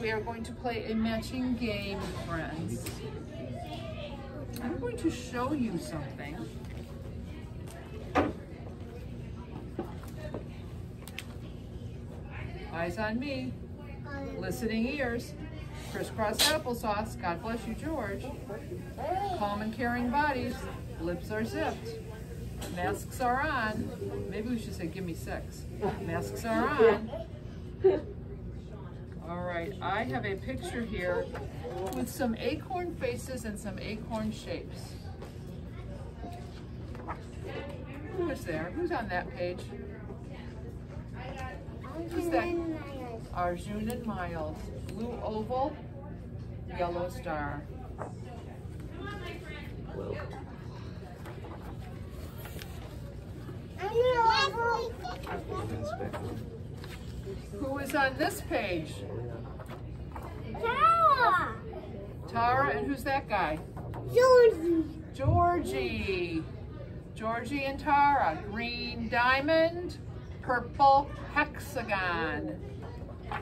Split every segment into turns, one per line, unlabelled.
we are going to play a matching game, friends. I'm going to show you something. Eyes on me, listening ears. Crisscross applesauce, God bless you, George. Calm and caring bodies, lips are zipped. Masks are on. Maybe we should say, give me six. Masks are on. Right, I have a picture here with some acorn faces and some acorn shapes. Who is there? Who's on that page? Who's that? Arjun and Miles. Blue oval, yellow star. Who is on this page?
Tara!
Tara, and who's that guy?
Georgie!
Georgie. Georgie and Tara. Green diamond, purple hexagon.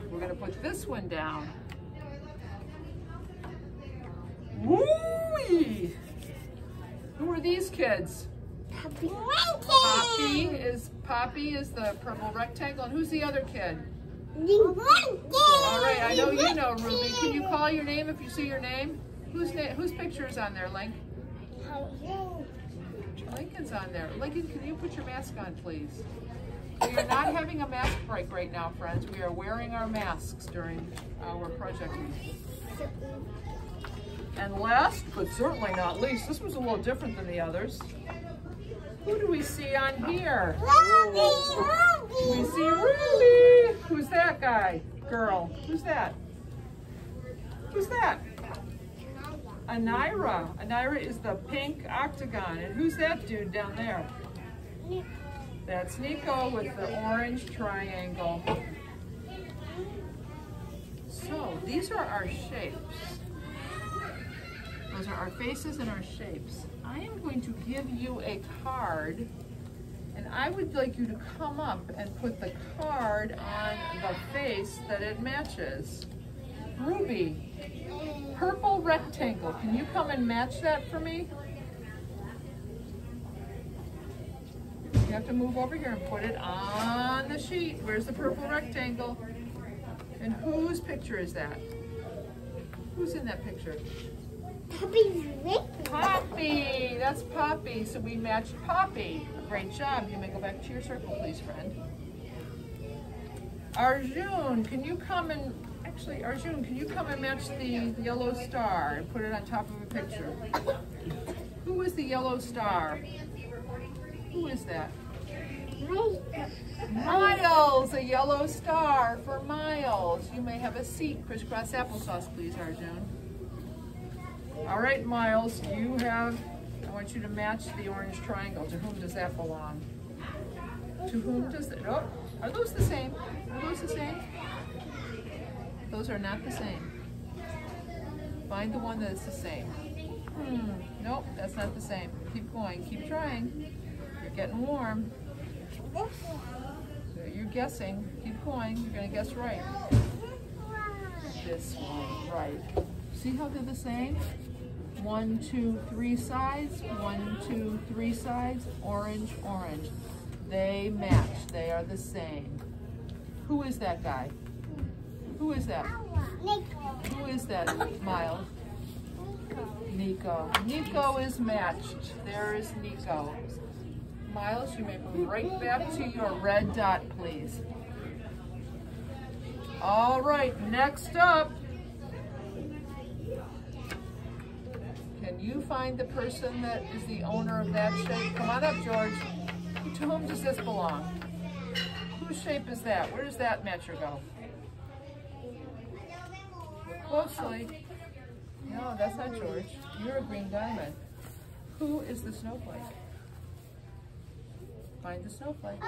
We're gonna put this one down. Woo! Who are these kids?
Puppy
Poppy is Poppy is the purple rectangle, and who's the other kid?
All
All right, I know you know Ruby. Can you call your name if you see your name? Whose name? Whose picture is on there, Link? Lincoln's on there. Lincoln, can you put your mask on, please? We are not having a mask break right now, friends. We are wearing our masks during our project meeting. And last, but certainly not least, this was a little different than the others. Who do we see on here? Ruby! We see Ruby. Who's that guy? Girl. Who's that? Who's that? Anira. Anira is the pink octagon. And who's that dude down there? That's Nico with the orange triangle. So these are our shapes. Those are our faces and our shapes. I am going to give you a card I would like you to come up and put the card on the face that it matches. Ruby, purple rectangle. Can you come and match that for me? You have to move over here and put it on the sheet. Where's the purple rectangle? And whose picture is that? Who's in that picture?
Puppy's
Poppy! That's Poppy. So we matched Poppy. Great job. You may go back to your circle, please, friend. Arjun, can you come and actually, Arjun, can you come and match the yellow star and put it on top of a picture? Who is the yellow star? Who is that? Miles, a yellow star for Miles. You may have a seat. Crisscross applesauce, please, Arjun. All right, Miles, you have, I want you to match the orange triangle. To whom does that belong? To whom does it, oh, are those the same? Are those the same? Those are not the same. Find the one that is the same. Hmm, nope, that's not the same. Keep going, keep trying. You're getting warm. You're guessing. Keep going, you're gonna guess right. This one, right. See how they're the same? One, two, three sides, one, two, three sides, orange, orange. They match, they are the same. Who is that guy? Who is that? Who is that, Miles? Nico. Nico is matched. There is Nico. Miles, you may move right back to your red dot, please. All right, next up. Can you find the person that is the owner of that shape? Come on up, George. To whom does this belong? Whose shape is that? Where does that matcher go? Closely. No, that's not George. You're a green diamond. Who is the snowflake? Find the snowflake.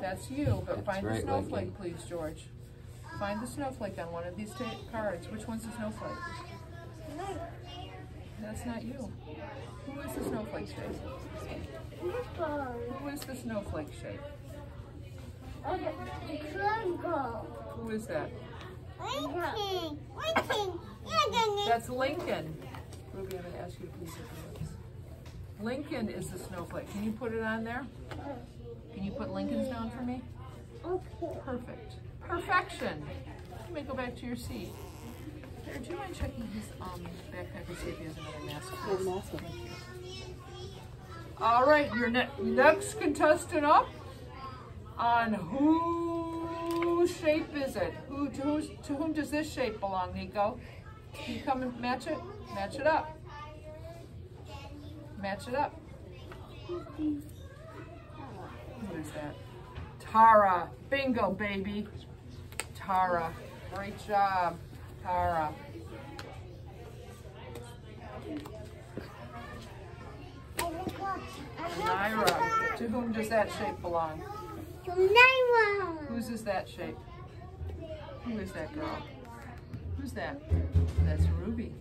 That's you, but
That's
find the snowflake,
Lincoln.
please, George. Find the snowflake on one of these cards. Which one's the snowflake? That's not you. Who is the snowflake shape? Who is the snowflake shape? Who is that?
Lincoln. Lincoln.
That's Lincoln. Ruby, I'm gonna ask you to please look at this. Lincoln is the snowflake. Can you put it on there? Can you put Lincoln's down for me?
Okay.
Perfect. Perfection. You may go back to your seat. Do you mind checking his um, backpack to see if he has another mask? please? All right, your ne next contestant up. On whose shape is it? Who to, who's, to whom does this shape belong, Nico? Can you come and match it? Match it up. Match it up. Who is that? Tara. Bingo, baby. Tara. Great job, Tara. Naira. To whom does that shape belong?
Naira.
Whose is that shape? Who is that girl? Who's that? That's Ruby.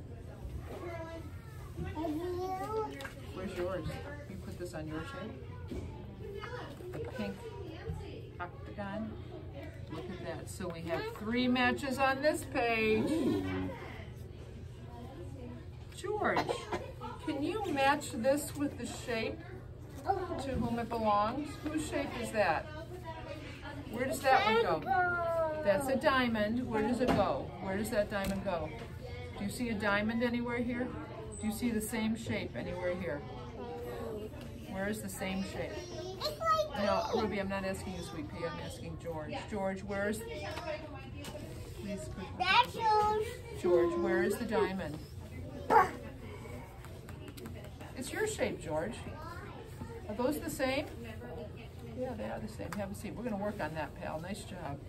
Where's yours? You put this on your shape? The pink octagon. Look at that. So we have three matches on this page. George, can you match this with the shape to whom it belongs? Whose shape is that? Where does that one go? That's a diamond. Where does it go? Where does that diamond go? Do you see a diamond anywhere here? Do you see the same shape anywhere here? Where is the same shape? No, Ruby, I'm not asking you, Sweet Pea. I'm asking George. George, where's... Please,
yours.
George, where is the diamond? It's your shape, George. Are those the same? Yeah, they are the same. Have a seat. We're going to work on that, pal. Nice job.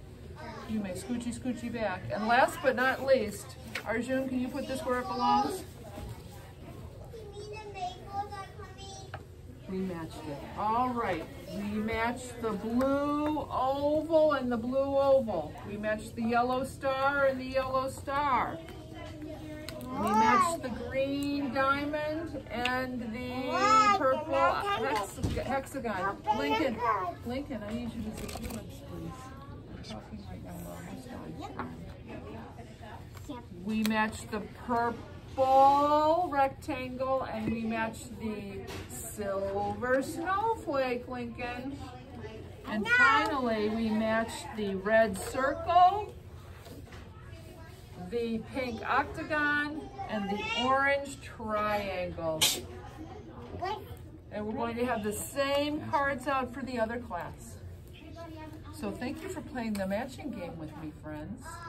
You may scoochy, scoochy back. And last but not least, Arjun, can you put this where it belongs? We matched it. All right. We matched the blue oval and the blue oval. We matched the yellow star and the yellow star. We matched the green diamond and the purple hex hexagon. Lincoln, Lincoln, I need you to sit here, please. Right. We matched the purple rectangle and we matched the silver snowflake, Lincoln. And finally, we matched the red circle, the pink octagon, and the orange triangle. And we're going to have the same cards out for the other class. So thank you for playing the matching game with me, friends.